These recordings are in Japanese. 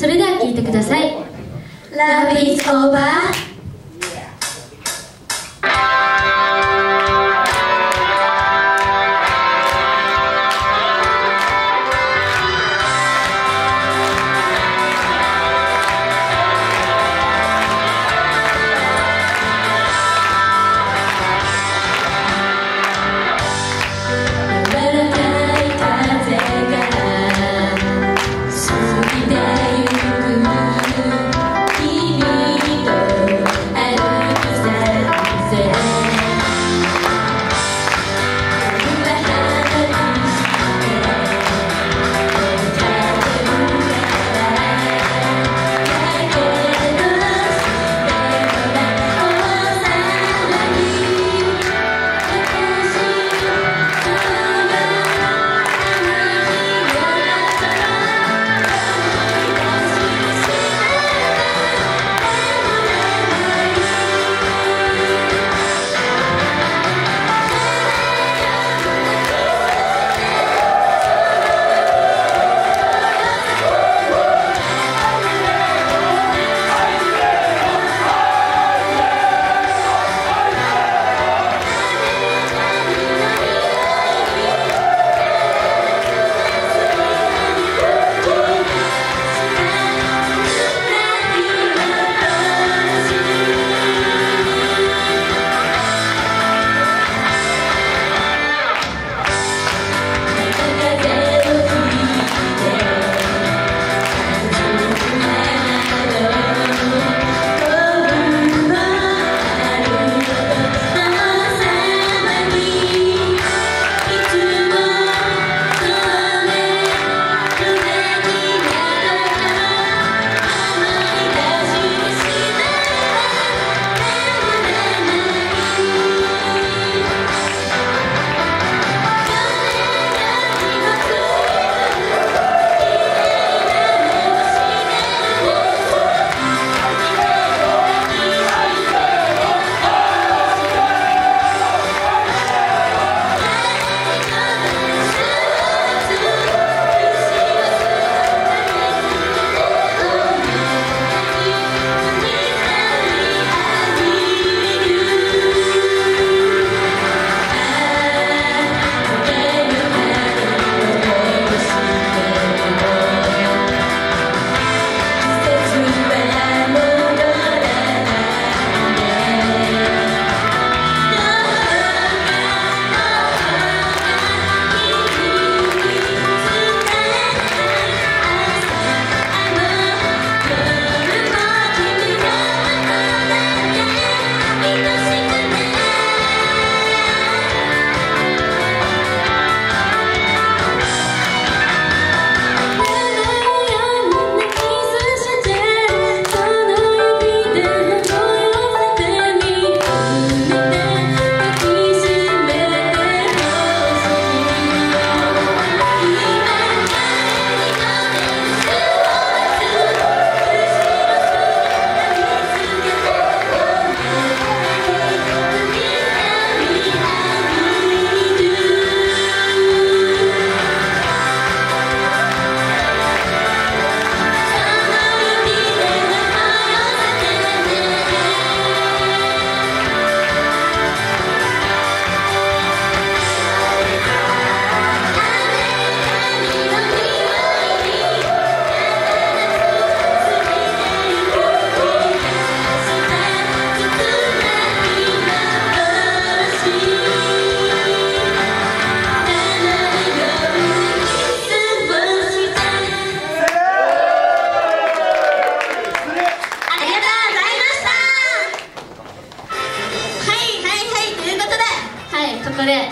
それでは聴いてください。Love is over.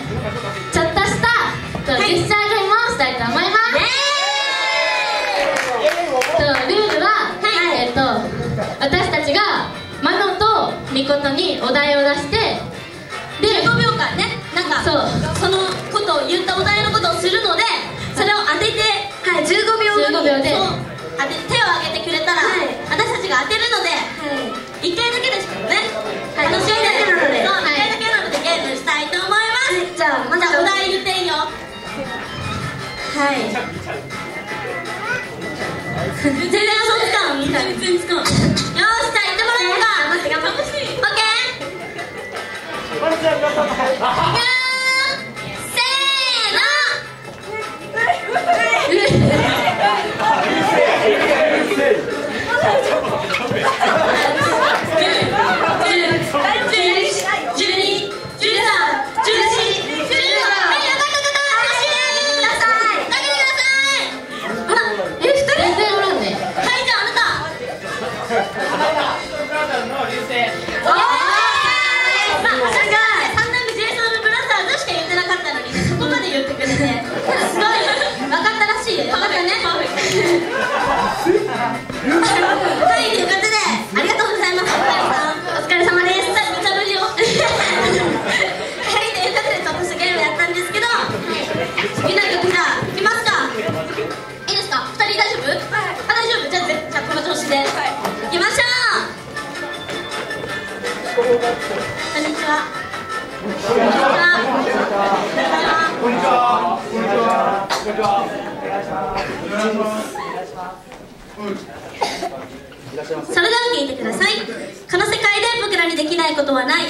ちょっとしたジェスチャーゲームをしたいと思います、ルールは、はい。えー、っと私たちがマノとミコトにお題を出してで15秒間ね。なんかそそのことを言ったお題のことをするのでそれを当てて、はい、15秒。後に15秒で。当て手を挙げてくれたら、はい、私たちが当てるので、はい、1回だけですけどね、はい、楽しんで、はい。ちゃんまだお題言っていいよ。はい。全然遊んでた全然よーしじゃあ行ってもらおうか。待って頑張って。オッケー。いうるせえ それでは。聞いてくださいこの世界で僕らにできないことは。ない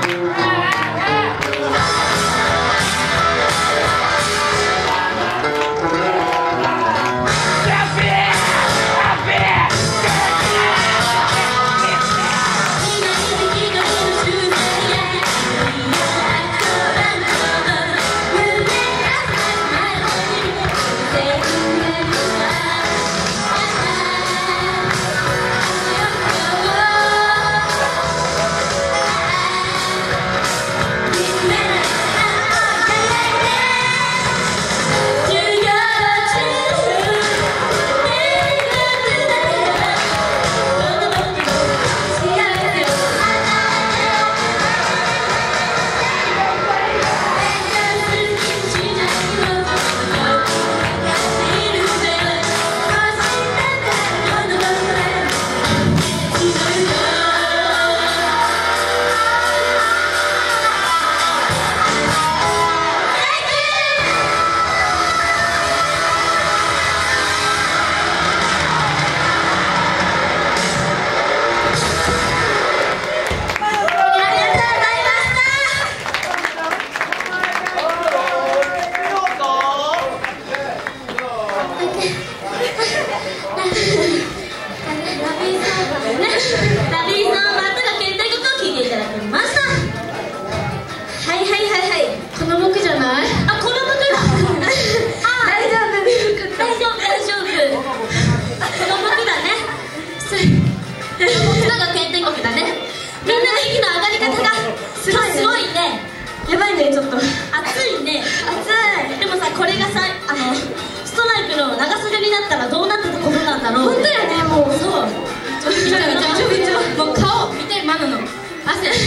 Senhor.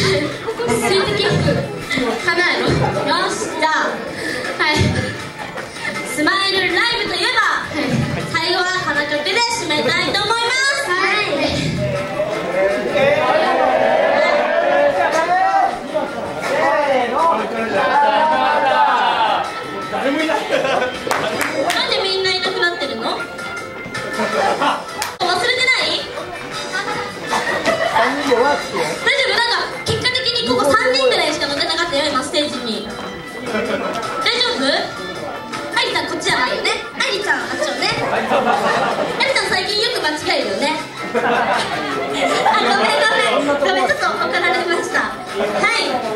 叶えろよしじゃあはい。スマイルライブといえば、はい、最後は花曲で締めたいと思います。エリさん最近よく間違えるよね。あごめんごめん。ごめんちょっと怒られました。はい。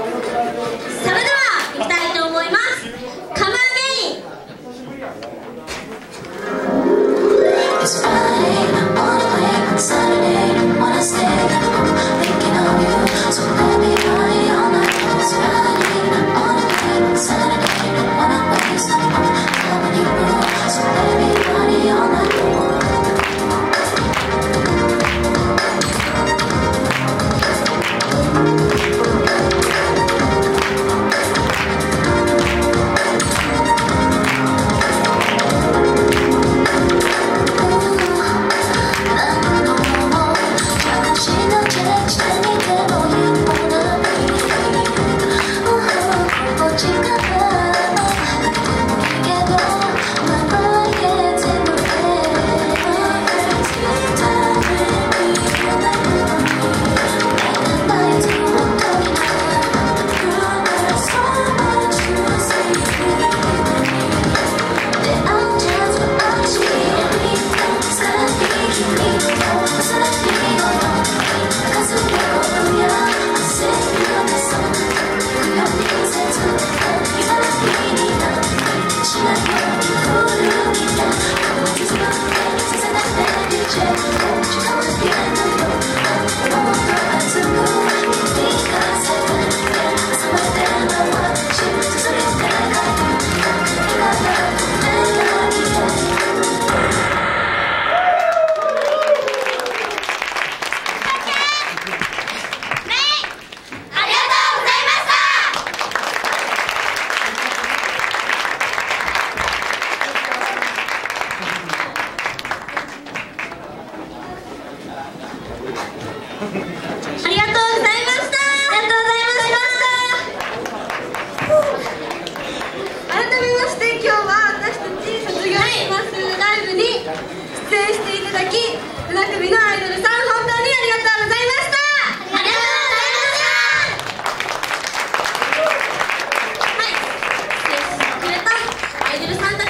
アイドルさん本当にありがとうございました。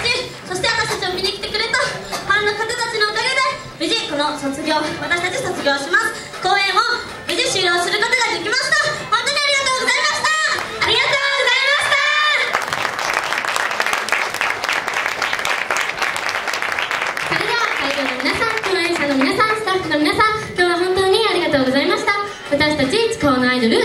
ちそして私たちを見に来てくれたファンの方たちのおかげで無事卒業私たち卒業します。私たち使わのアイドル